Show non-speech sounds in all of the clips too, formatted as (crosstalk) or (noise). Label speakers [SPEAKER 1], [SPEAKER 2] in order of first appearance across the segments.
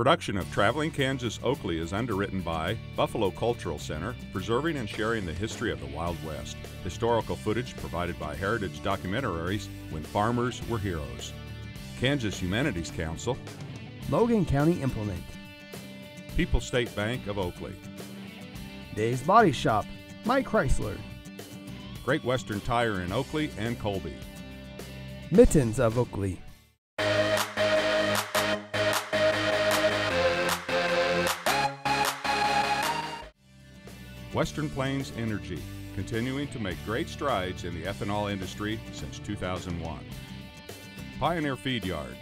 [SPEAKER 1] production of Traveling Kansas Oakley is underwritten by Buffalo Cultural Center, preserving and sharing the history of the Wild West. Historical footage provided by Heritage Documentaries when farmers were heroes. Kansas Humanities Council,
[SPEAKER 2] Logan County Implement,
[SPEAKER 1] People State Bank of Oakley,
[SPEAKER 2] Dave's Body Shop, Mike Chrysler,
[SPEAKER 1] Great Western Tire in Oakley and Colby,
[SPEAKER 2] Mittens of Oakley,
[SPEAKER 1] Western Plains Energy, continuing to make great strides in the ethanol industry since 2001. Pioneer Feed Yard,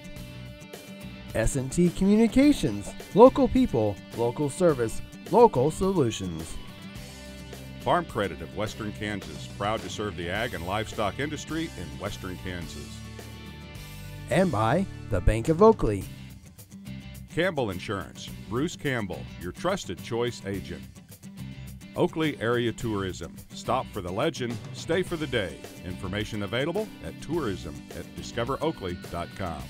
[SPEAKER 2] S&T Communications, local people, local service, local solutions.
[SPEAKER 1] Farm Credit of Western Kansas, proud to serve the ag and livestock industry in Western Kansas.
[SPEAKER 2] And by the Bank of Oakley,
[SPEAKER 1] Campbell Insurance, Bruce Campbell, your trusted choice agent. Oakley Area Tourism. Stop for the legend, stay for the day. Information available at tourism at discoveroakley.com.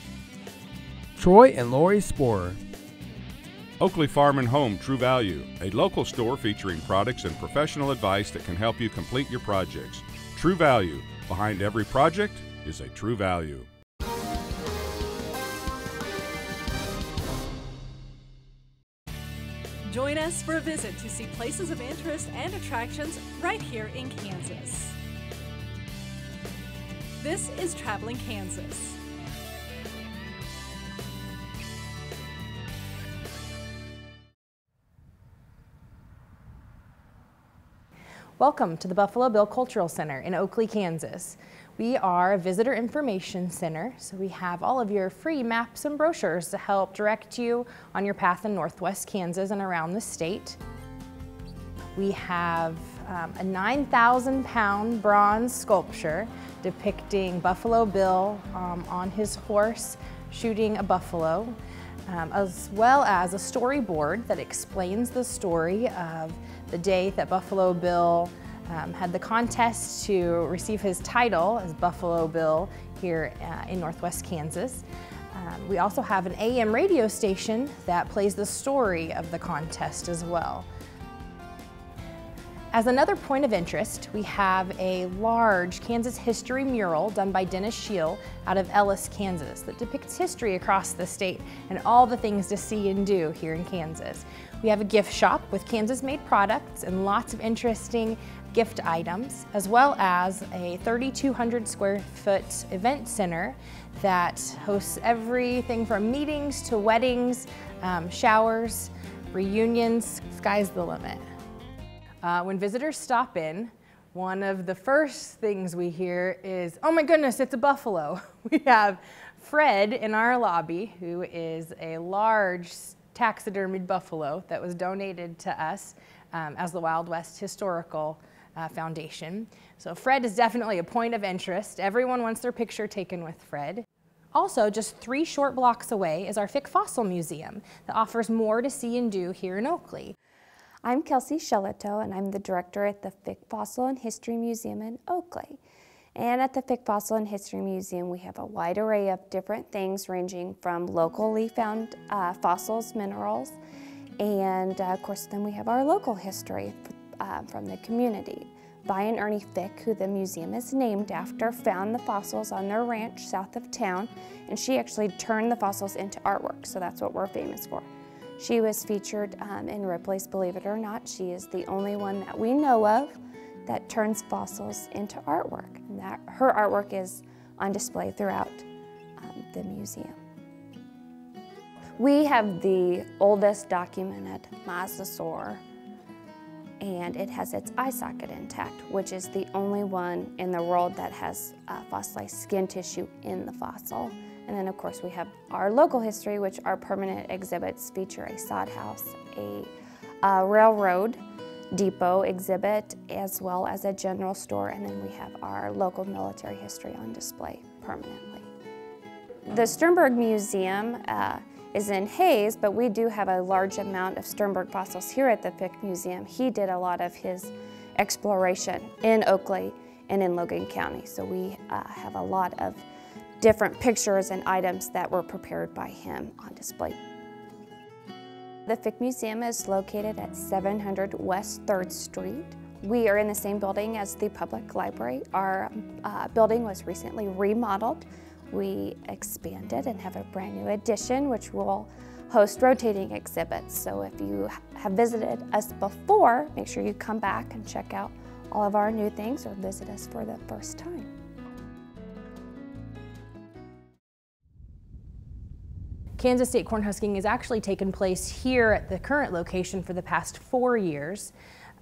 [SPEAKER 2] Troy and Lori Sporer,
[SPEAKER 1] Oakley Farm and Home True Value, a local store featuring products and professional advice that can help you complete your projects. True Value. Behind every project is a true value.
[SPEAKER 3] Join us for a visit to see places of interest and attractions right here in Kansas. This is Traveling Kansas.
[SPEAKER 4] Welcome to the Buffalo Bill Cultural Center in Oakley, Kansas. We are a visitor information center, so we have all of your free maps and brochures to help direct you on your path in Northwest Kansas and around the state. We have um, a 9,000 pound bronze sculpture depicting Buffalo Bill um, on his horse shooting a buffalo, um, as well as a storyboard that explains the story of the day that Buffalo Bill um, had the contest to receive his title as Buffalo Bill here uh, in Northwest Kansas. Um, we also have an AM radio station that plays the story of the contest as well. As another point of interest, we have a large Kansas history mural done by Dennis Scheel out of Ellis, Kansas that depicts history across the state and all the things to see and do here in Kansas. We have a gift shop with Kansas-made products and lots of interesting gift items, as well as a 3,200 square foot event center that hosts everything from meetings to weddings, um, showers, reunions, sky's the limit. Uh, when visitors stop in, one of the first things we hear is, oh my goodness, it's a buffalo. (laughs) We have Fred in our lobby, who is a large taxidermied buffalo that was donated to us um, as the Wild West Historical uh, Foundation. So Fred is definitely a point of interest. Everyone wants their picture taken with Fred. Also, just three short blocks away is our Fick Fossil Museum that offers more to see and do here in Oakley.
[SPEAKER 5] I'm Kelsey Shellito, and I'm the director at the Fick Fossil and History Museum in Oakley. And at the Fick Fossil and History Museum, we have a wide array of different things ranging from locally found uh, fossils, minerals, and uh, of course then we have our local history uh, from the community. Vi and Ernie Fick, who the museum is named after, found the fossils on their ranch south of town, and she actually turned the fossils into artwork, so that's what we're famous for. She was featured um, in Ripley's Believe It or Not. She is the only one that we know of that turns fossils into artwork. And that, her artwork is on display throughout um, the museum. We have the oldest documented mosasaur and it has its eye socket intact, which is the only one in the world that has uh, fossilized skin tissue in the fossil. And then of course we have our local history, which our permanent exhibits feature a sod house, a, a railroad depot exhibit, as well as a general store, and then we have our local military history on display permanently. The Sternberg Museum uh, is in Hays, but we do have a large amount of Sternberg fossils here at the Fick Museum. He did a lot of his exploration in Oakley and in Logan County, so we uh, have a lot of different pictures and items that were prepared by him on display. The Fick Museum is located at 700 West 3rd Street. We are in the same building as the public library. Our uh, building was recently remodeled. We expanded and have a brand new addition which will host rotating exhibits. So if you have visited us before, make sure you come back and check out all of our new things or visit us for the first time.
[SPEAKER 4] Kansas State Cornhusking has actually taken place here at the current location for the past four years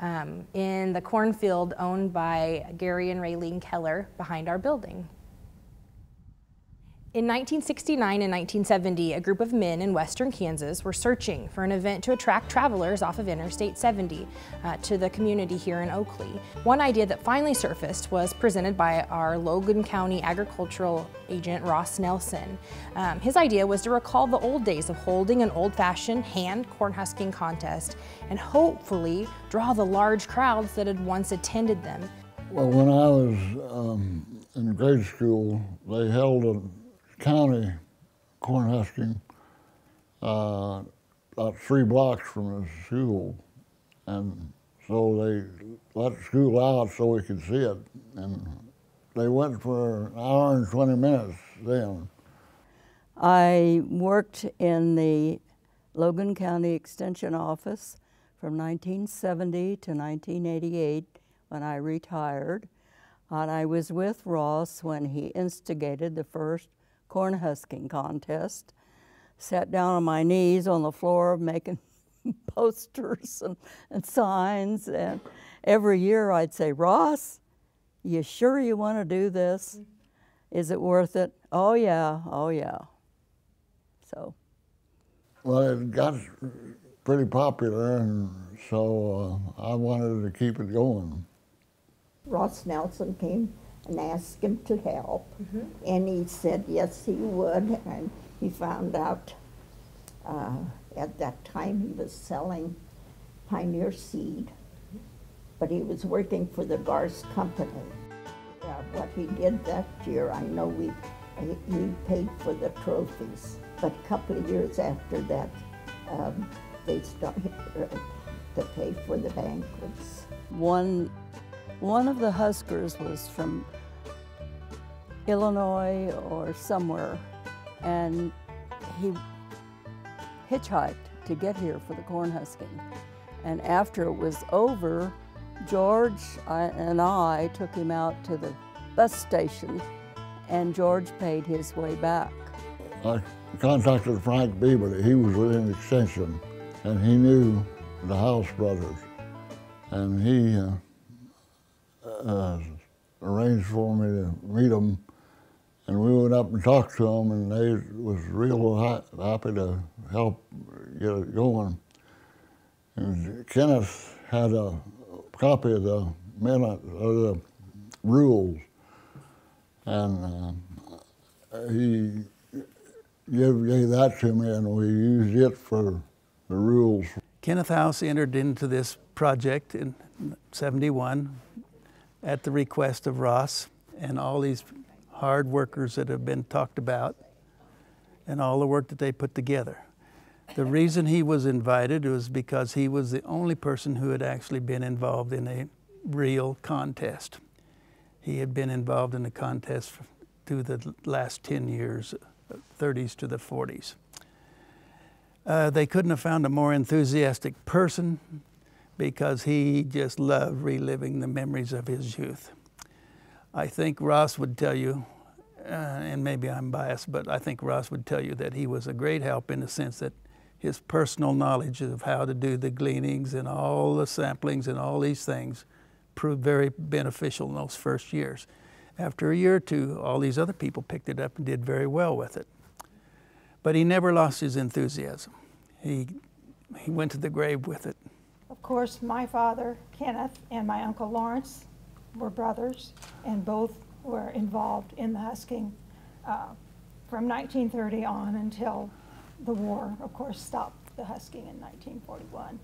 [SPEAKER 4] um, in the cornfield owned by Gary and Raylene Keller behind our building. In 1969 and 1970, a group of men in western Kansas were searching for an event to attract travelers off of Interstate 70 uh, to the community here in Oakley. One idea that finally surfaced was presented by our Logan County agricultural agent Ross Nelson. Um, his idea was to recall the old days of holding an old-fashioned hand corn husking contest and hopefully draw the large crowds that had once attended them.
[SPEAKER 6] Well, when I was um, in grade school, they held a county corn husking uh, about three blocks from the school. And so they let the school out so we could see it. And they went for an hour and 20 minutes then.
[SPEAKER 7] I worked in the Logan County Extension Office from 1970 to 1988 when I retired. And I was with Ross when he instigated the first corn husking contest. Sat down on my knees on the floor making (laughs) posters and, and signs. And every year I'd say, Ross, you sure you want to do this? Is it worth it? Oh, yeah, oh, yeah. So.
[SPEAKER 6] Well, it got pretty popular, and so uh, I wanted to keep it going.
[SPEAKER 8] Ross Nelson came and asked him to help. Mm-hmm. And he said yes, he would. And he found out uh, at that time he was selling Pioneer Seed, but he was working for the Garst Company. Uh, what he did that year, I know we, he paid for the trophies, but a couple of years after that, um, they started uh, to pay for the banquets.
[SPEAKER 7] One, one of the Huskers was from Illinois or somewhere, and he hitchhiked to get here for the corn husking. And after it was over, George and I took him out to the bus station, and George paid his way back.
[SPEAKER 6] I contacted Frank Beaverly. He was within Extension, and he knew the House brothers. And he uh, uh, arranged for me to meet them and we went up and talked to them, and they was real happy to help get it going. And Kenneth had a copy of the minute of the rules, and uh, he gave, gave that to me, and we used it for the rules.
[SPEAKER 9] Kenneth House entered into this project in 71 at the request of Ross and all these hard workers that have been talked about and all the work that they put together. The reason he was invited was because he was the only person who had actually been involved in a real contest. He had been involved in a contest through the last 10 years, 30s to the 40s. Uh, they couldn't have found a more enthusiastic person because he just loved reliving the memories of his youth. I think Ross would tell you, uh, and maybe I'm biased, but I think Ross would tell you that he was a great help in the sense that his personal knowledge of how to do the gleanings and all the samplings and all these things proved very beneficial in those first years. After a year or two, all these other people picked it up and did very well with it. But he never lost his enthusiasm. He, he went to the grave with it.
[SPEAKER 10] Of course, my father, Kenneth, and my uncle Lawrence were brothers, and both were involved in the husking uh, from 1930 on until the war, of course, stopped the husking in 1941.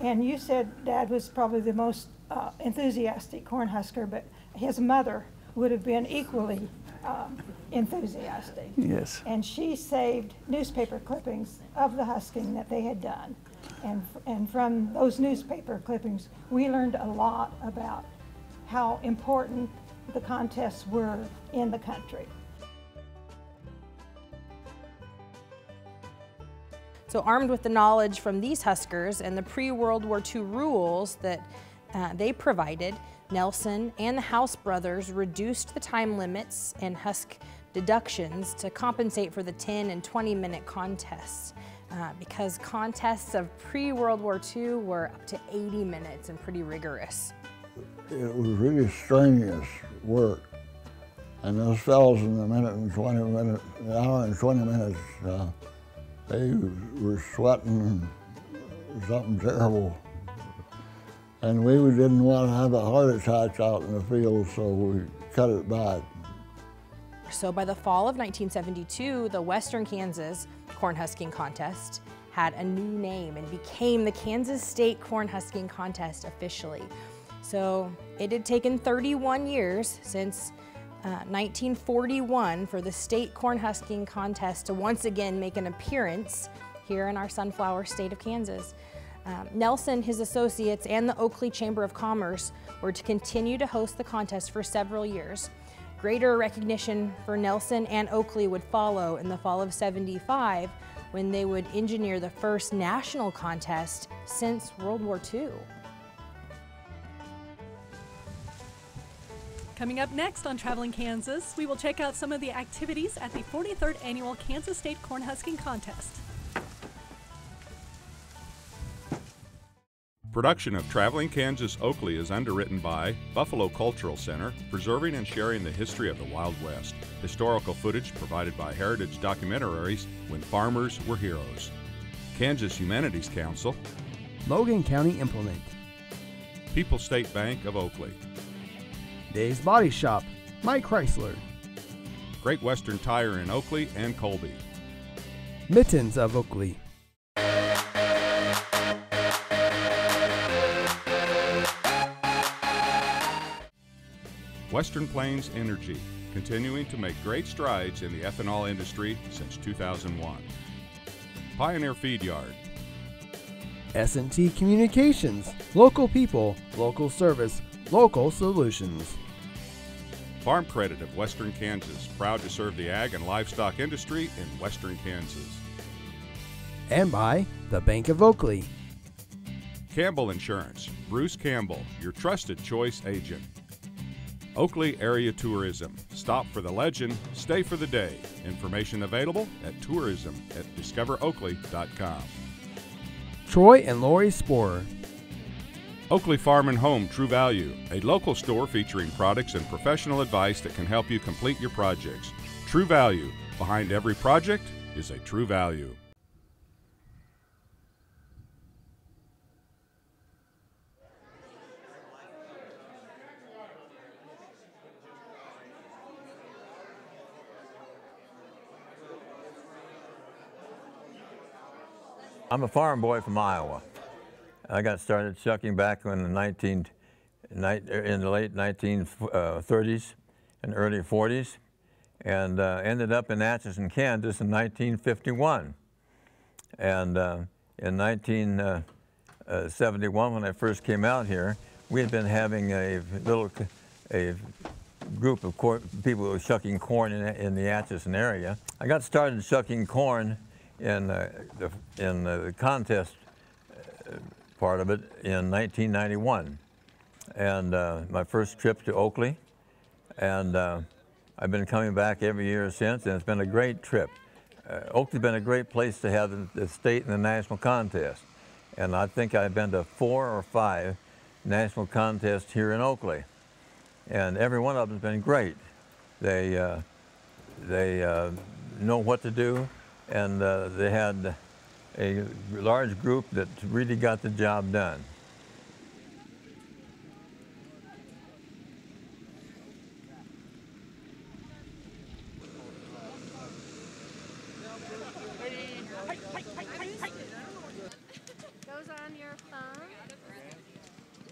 [SPEAKER 10] And you said Dad was probably the most uh, enthusiastic corn husker, but his mother would have been equally um, enthusiastic.
[SPEAKER 9] Yes.
[SPEAKER 10] And she saved newspaper clippings of the husking that they had done. And, and from those newspaper clippings, we learned a lot about how important the contests were in the country.
[SPEAKER 4] So armed with the knowledge from these Huskers and the pre-World War II rules that uh, they provided, Nelson and the House brothers reduced the time limits and Husk deductions to compensate for the 10 and 20 minute contests. Uh, because contests of pre-World War II were up to 80 minutes and pretty rigorous.
[SPEAKER 6] It was really strenuous work. And those fellows in the minute and 20 minutes, the hour and 20 minutes, uh, they were sweating something terrible. And we didn't want to have a heart attack out in the field, so we cut it back.
[SPEAKER 4] So by the fall of 1972, the Western Kansas Corn Husking Contest had a new name and became the Kansas State Corn Husking Contest officially. So it had taken 31 years since uh, 1941 for the state corn husking contest to once again make an appearance here in our sunflower state of Kansas. Um, Nelson, his associates, and the Oakley Chamber of Commerce were to continue to host the contest for several years. Greater recognition for Nelson and Oakley would follow in the fall of 75 when they would engineer the first national contest since World War II.
[SPEAKER 3] Coming up next on Traveling Kansas, we will check out some of the activities at the 43rd Annual Kansas State Corn Husking Contest.
[SPEAKER 1] Production of Traveling Kansas Oakley is underwritten by Buffalo Cultural Center, preserving and sharing the history of the Wild West. Historical footage provided by Heritage Documentaries when farmers were heroes. Kansas Humanities Council,
[SPEAKER 2] Logan County Implement,
[SPEAKER 1] People State Bank of Oakley,
[SPEAKER 2] Dave's Body Shop, Mike Chrysler,
[SPEAKER 1] Great Western Tire in Oakley and Colby,
[SPEAKER 2] Mittens of Oakley,
[SPEAKER 1] Western Plains Energy, continuing to make great strides in the ethanol industry since 2001. Pioneer Feed Yard,
[SPEAKER 2] S&T Communications, local people, local service, local solutions.
[SPEAKER 1] Farm Credit of Western Kansas, proud to serve the ag and livestock industry in Western Kansas.
[SPEAKER 2] And by the Bank of Oakley,
[SPEAKER 1] Campbell Insurance, Bruce Campbell, your trusted choice agent. Oakley Area Tourism. Stop for the legend, stay for the day. Information available at tourism at discoveroakley.com.
[SPEAKER 2] Troy and Lori Sporer,
[SPEAKER 1] Oakley Farm and Home True Value, a local store featuring products and professional advice that can help you complete your projects. True Value. Behind every project is a true value.
[SPEAKER 11] I'm a farm boy from Iowa. I got started shucking back in the 19, in the late 1930s and early 40s, and uh, ended up in Atchison, Kansas in 1951. And uh, in 1971, when I first came out here, we had been having a little a group of people shucking corn in, in the Atchison area. I got started shucking corn in, uh, the, in the contest uh, part of it in 1991. And uh, my first trip to Oakley. And uh, I've been coming back every year since, and it's been a great trip. Uh, Oakley's been a great place to have the, the state and the national contest. And I think I've been to four or five national contests here in Oakley. And every one of them's been great. They, uh, they uh, know what to do, and uh, they had a large group that really got the job done.
[SPEAKER 12] Goes on your thumb.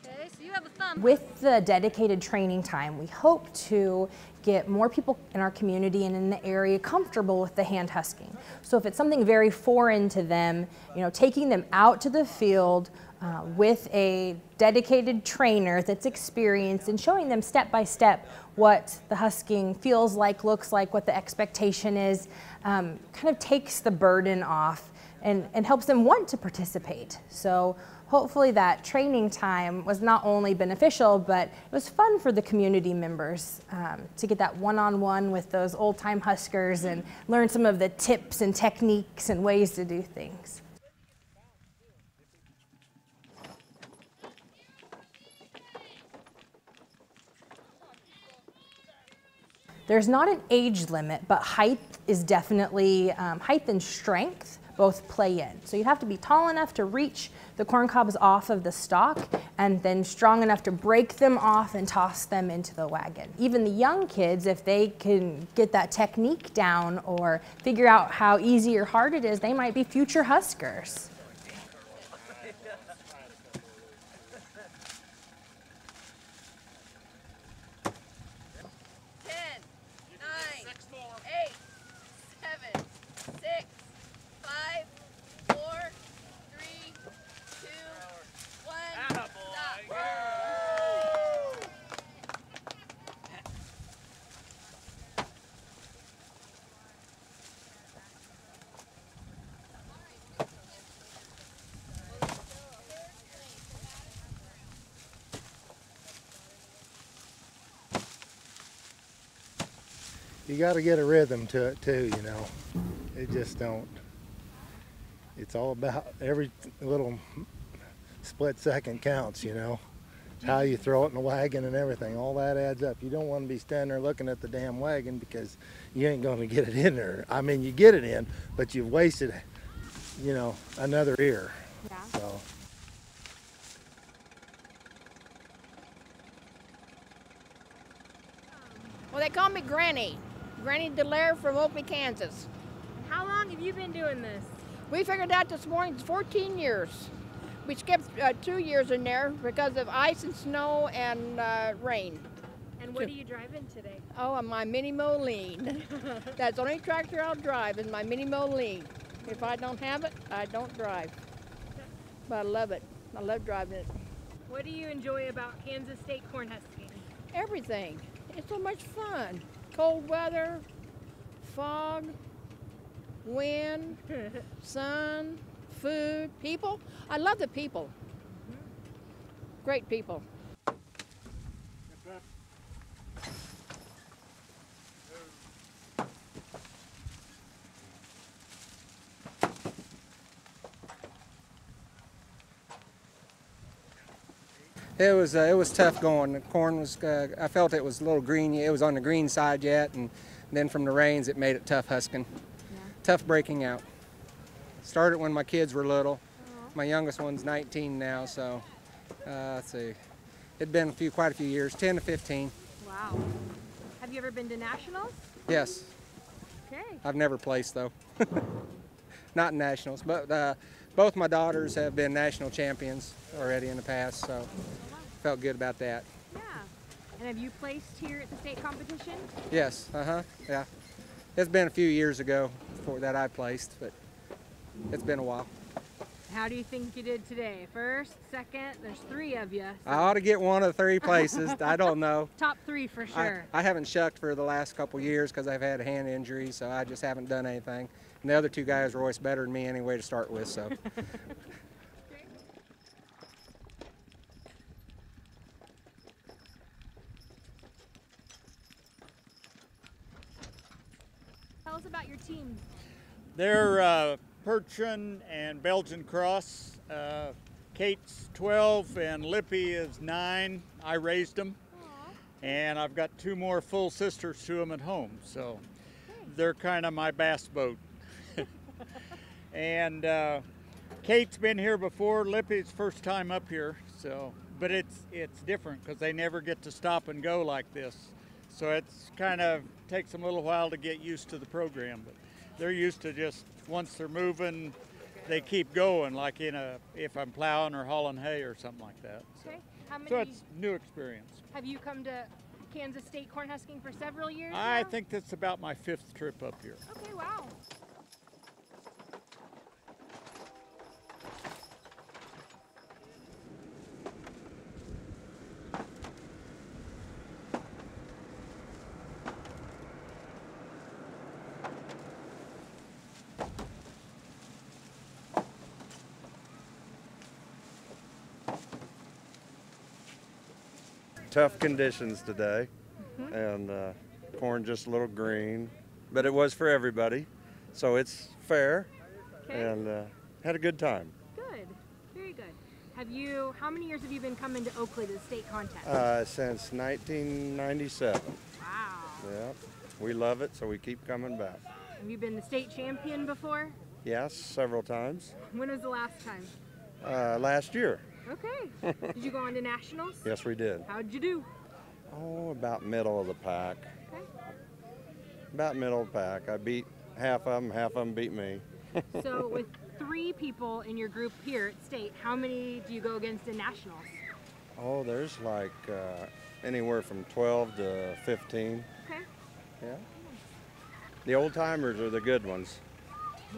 [SPEAKER 12] Okay, so you have a thumb.
[SPEAKER 4] With the dedicated training time, we hope to get more people in our community and in the area comfortable with the hand husking. So if it's something very foreign to them, you know, taking them out to the field uh, with a dedicated trainer that's experienced and showing them step by step what the husking feels like, looks like, what the expectation is, um, kind of takes the burden off and, and helps them want to participate. So hopefully that training time was not only beneficial, but it was fun for the community members um, to get that one-on-one with those old-time Huskers and learn some of the tips and techniques and ways to do things. There's not an age limit, but height is definitely, um, height and strength both play in. So you have to be tall enough to reach the corn cobs off of the stalk and then strong enough to break them off and toss them into the wagon. Even the young kids, if they can get that technique down or figure out how easy or hard it is, they might be future Huskers.
[SPEAKER 12] You got to get a rhythm to it too, you know. It just don't. It's all about every little split second counts, you know. How you throw it in the wagon and everything, all that adds up. You don't want to be standing there looking at the damn wagon because you ain't going to get it in there. I mean, you get it in, but you've wasted, you know, another ear. Yeah. So.
[SPEAKER 13] Well, they call me Granny. Granny Delaire from Oakley, Kansas.
[SPEAKER 14] How long have you been doing this?
[SPEAKER 13] We figured out this morning it's 14 years. We skipped uh, two years in there because of ice and snow and uh, rain.
[SPEAKER 14] And what are you driving today?
[SPEAKER 13] Oh, my Mini Moline. (laughs) That's the only tractor I'll drive is my Mini Moline. If I don't have it, I don't drive. But I love it. I love driving it.
[SPEAKER 14] What do you enjoy about Kansas State corn husking?
[SPEAKER 13] Everything. It's so much fun cold weather, fog, wind, (laughs) sun, food, people. I love the people. Mm-hmm. Great people.
[SPEAKER 15] It was uh, it was tough going. The corn was uh, I felt it was a little green. It was on the green side yet, and then from the rains it made it tough husking, yeah. tough breaking out. Started when my kids were little. Aww. My youngest one's 19 now, so uh, let's see. It'd been a few, quite a few years, 10 to 15.
[SPEAKER 14] Wow. Have you ever been to nationals?
[SPEAKER 15] Yes.
[SPEAKER 14] Okay.
[SPEAKER 15] I've never placed though. (laughs) Not nationals, but uh, both my daughters have been national champions already in the past, so felt good about that.
[SPEAKER 14] Yeah. And have you placed here at the state competition?
[SPEAKER 15] Yes. Uh huh. Yeah. It's been a few years ago before that I placed, but it's been a while.
[SPEAKER 14] How do you think you did today? First, second, there's three of you.
[SPEAKER 15] So. I ought to get one of the three places. (laughs) I don't know.
[SPEAKER 14] Top three for sure.
[SPEAKER 15] I, I haven't shucked for the last couple years because I've had a hand injury, so I just haven't done anything. And the other two guys were always better than me anyway to start with, so. (laughs)
[SPEAKER 14] Tell us about your team.
[SPEAKER 16] They're uh, Percheron and Belgian Cross. Uh, Kate's 12 and Lippy is 9. I raised them. Aww. And I've got two more full sisters to them at home. So they're kind of my bass boat. (laughs) and uh, Kate's been here before. Lippy's first time up here, so but it's it's different because they never get to stop and go like this. So it's kind of takes them a little while to get used to the program, but they're used to just once they're moving, they keep going. Like in a if I'm plowing or hauling hay or something like that.
[SPEAKER 14] So. Okay. How many
[SPEAKER 16] So it's new experience.
[SPEAKER 14] have you come to Kansas State corn husking for several years?
[SPEAKER 16] I
[SPEAKER 14] now?
[SPEAKER 16] think that's about my fifth trip up here.
[SPEAKER 14] Okay, wow.
[SPEAKER 17] Tough conditions today,
[SPEAKER 14] Mm-hmm.
[SPEAKER 17] and uh, corn just a little green, but it was for everybody, so it's fair,
[SPEAKER 14] Okay.
[SPEAKER 17] and uh, had a good time.
[SPEAKER 14] Good. Very good. Have you, how many years have you been coming to Oakley to the state contest?
[SPEAKER 17] Uh, since 1997.
[SPEAKER 14] wow.
[SPEAKER 17] Yeah, we love it, so we keep coming back.
[SPEAKER 14] Have you been the state champion before?
[SPEAKER 17] Yes, several times.
[SPEAKER 14] When was the last time?
[SPEAKER 17] Uh, last year,
[SPEAKER 14] Okay. Did you go on to nationals?
[SPEAKER 17] yes, we did.
[SPEAKER 14] How'd you do?
[SPEAKER 17] Oh, about middle of the pack.
[SPEAKER 14] Okay.
[SPEAKER 17] About middle of the pack. I beat half of them, half of them beat me.
[SPEAKER 14] So (laughs) with three people in your group here at state, how many do you go against in nationals?
[SPEAKER 17] Oh, there's like uh, anywhere from 12 to 15.
[SPEAKER 14] Okay.
[SPEAKER 17] Yeah. The old timers are the good ones.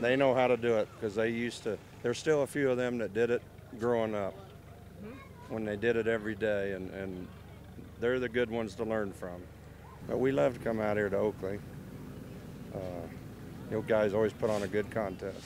[SPEAKER 17] They know how to do it because they used to. There's still a few of them that did it growing up when they did it every day, and, and they're the good ones to learn from. But we love to come out here to Oakley. Uh, you know, guys always put on a good contest.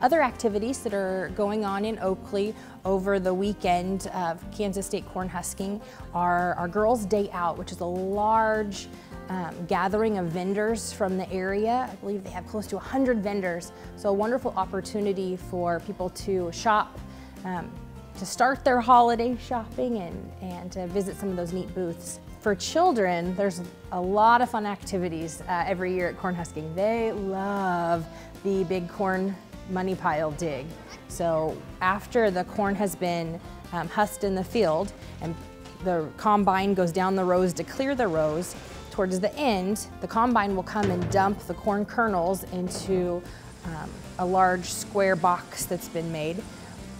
[SPEAKER 4] Other activities that are going on in Oakley over the weekend of Kansas State corn husking are our Girls Day Out, which is a large um, gathering of vendors from the area. I believe they have close to 100 vendors, so a wonderful opportunity for people to shop, um, to start their holiday shopping and, and to visit some of those neat booths. For children, there's a lot of fun activities uh, every year at corn husking. They love the big corn money pile dig. So after the corn has been um, husked in the field and the combine goes down the rows to clear the rows, towards the end, the combine will come and dump the corn kernels into um, a large square box that's been made.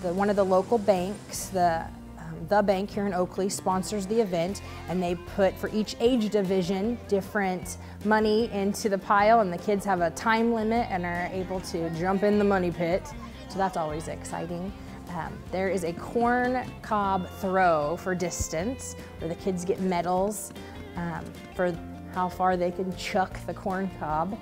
[SPEAKER 4] The, one of the local banks, the um, the bank here in Oakley sponsors the event and they put for each age division different money into the pile and the kids have a time limit and are able to jump in the money pit. So that's always exciting. Um, there is a corn cob throw for distance where the kids get medals um, for how far they can chuck the corn cob.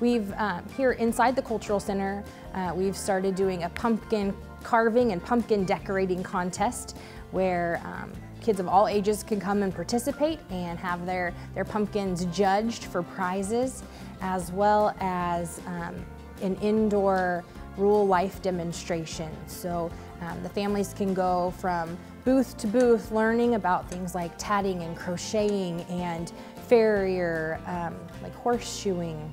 [SPEAKER 4] We've, um, here inside the Cultural Center, uh, we've started doing a pumpkin carving and pumpkin decorating contest where um, kids of all ages can come and participate and have their, their pumpkins judged for prizes, as well as um, an indoor rural life demonstration. So um, the families can go from booth to booth learning about things like tatting and crocheting and farrier, um, like horseshoeing.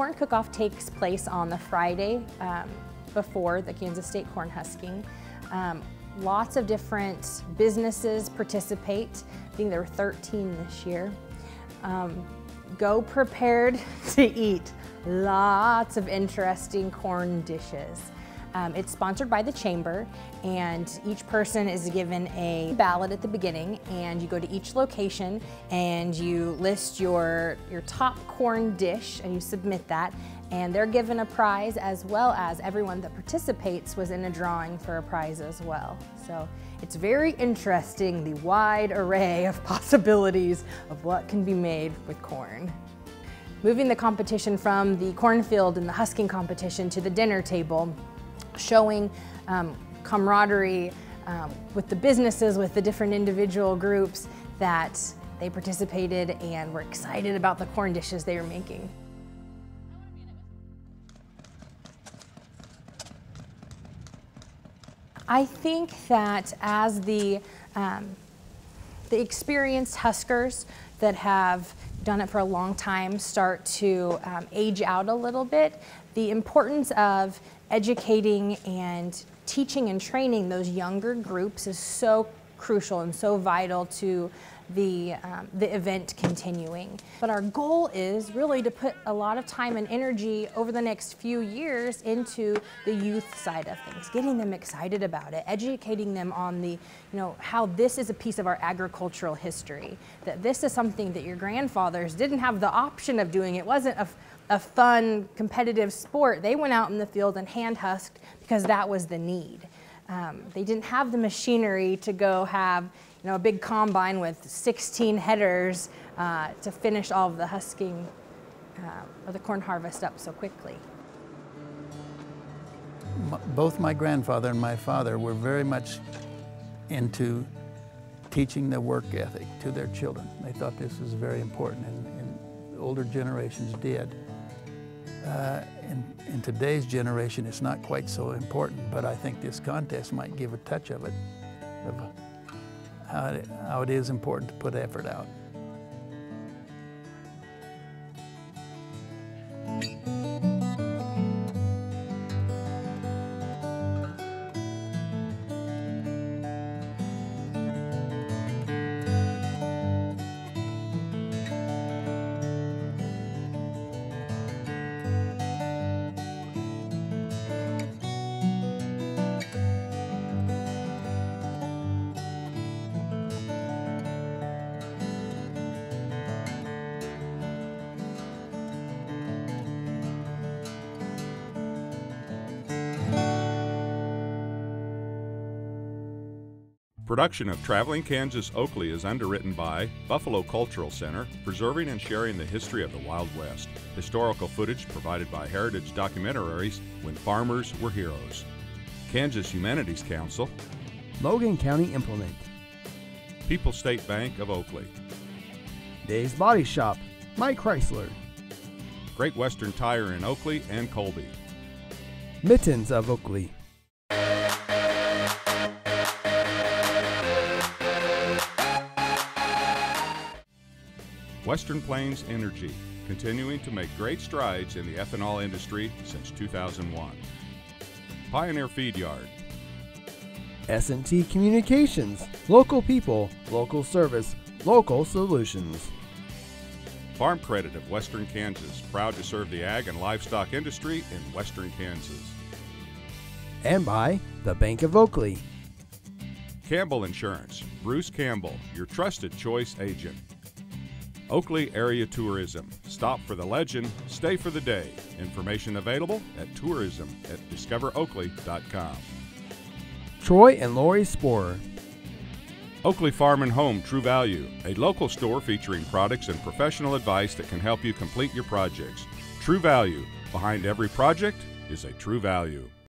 [SPEAKER 4] Corn cook-off takes place on the Friday um, before the Kansas State corn husking. Um, lots of different businesses participate. I think there were 13 this year. Um, go prepared (laughs) to eat lots of interesting corn dishes. Um, it's sponsored by the Chamber, and each person is given a ballot at the beginning, and you go to each location and you list your, your top corn dish, and you submit that, and they're given a prize as well as everyone that participates was in a drawing for a prize as well. So it's very interesting, the wide array of (laughs) possibilities of what can be made with corn. Moving the competition from the cornfield and the husking competition to the dinner table, showing um, camaraderie um, with the businesses, with the different individual groups. that they participated and were excited about the corn dishes they were making. I think that as the, um, the experienced Huskers that have done it for a long time start to um, age out a little bit, the importance of educating and teaching and training those younger groups is so crucial and so vital to the, um, the event continuing. But our goal is really to put a lot of time and energy over the next few years into the youth side of things, getting them excited about it, educating them on the, you know, how this is a piece of our agricultural history, that this is something that your grandfathers didn't have the option of doing. It wasn't a, a fun, competitive sport. They went out in the field and hand husked because that was the need. Um, they didn't have the machinery to go have you know, a big combine with 16 headers uh, to finish all of the husking uh, of the corn harvest up so quickly.
[SPEAKER 9] Both my grandfather and my father were very much into teaching the work ethic to their children. They thought this was very important, and, and older generations did. Uh, in, in, today's generation, it's not quite so important, but I think this contest might give a touch of it, of how it, how it is important to put effort out.
[SPEAKER 1] Production of Traveling Kansas Oakley is underwritten by Buffalo Cultural Center, preserving and sharing the history of the Wild West. Historical footage provided by Heritage Documentaries when farmers were heroes. Kansas Humanities Council,
[SPEAKER 2] Logan County Implement,
[SPEAKER 1] People State Bank of Oakley,
[SPEAKER 2] Dave's Body Shop, Mike Chrysler,
[SPEAKER 1] Great Western Tire in Oakley and Colby,
[SPEAKER 2] Mittens of Oakley.
[SPEAKER 1] Western Plains Energy, continuing to make great strides in the ethanol industry since 2001. Pioneer Feed Yard.
[SPEAKER 2] S&T Communications, local people, local service, local solutions.
[SPEAKER 1] Farm Credit of Western Kansas, proud to serve the ag and livestock industry in Western Kansas.
[SPEAKER 2] And by the Bank of Oakley.
[SPEAKER 1] Campbell Insurance, Bruce Campbell, your trusted choice agent. Oakley Area Tourism. Stop for the legend, stay for the day. Information available at tourism at discoveroakley.com.
[SPEAKER 2] Troy and Lori Sporer.
[SPEAKER 1] Oakley Farm and Home True Value, a local store featuring products and professional advice that can help you complete your projects. True Value, behind every project is a true value.